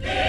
Yeah!